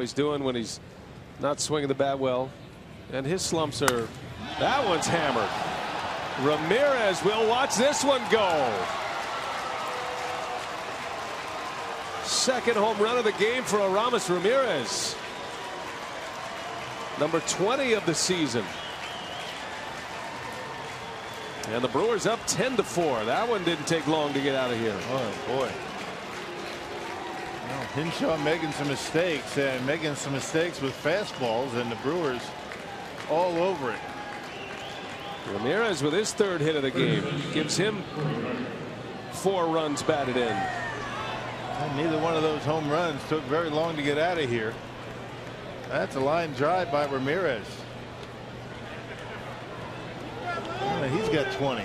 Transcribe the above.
he's doing when he's not swinging the bat well. And his slumps are that one's hammered. Ramirez will watch this one go. Second home run of the game for Aramis Ramirez. Number 20 of the season. And the Brewers up 10 to 4. That one didn't take long to get out of here. Oh boy. Hinshaw making some mistakes and making some mistakes with fastballs and the Brewers all over it. Ramirez with his third hit of the game gives him four runs batted in. And neither one of those home runs took very long to get out of here. That's a line drive by Ramirez. He's got 20.